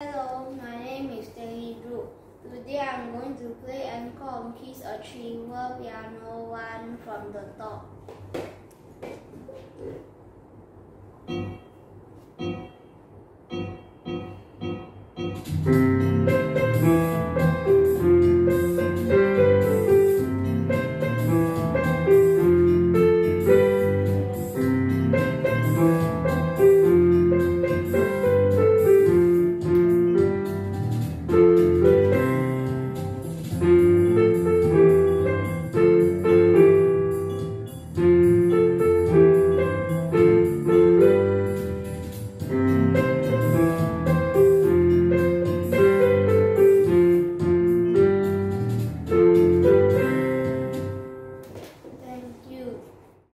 Hello, my name is Teh Li Joo. Today I'm going to play Encore Achiever piano one from the top. Mm -hmm.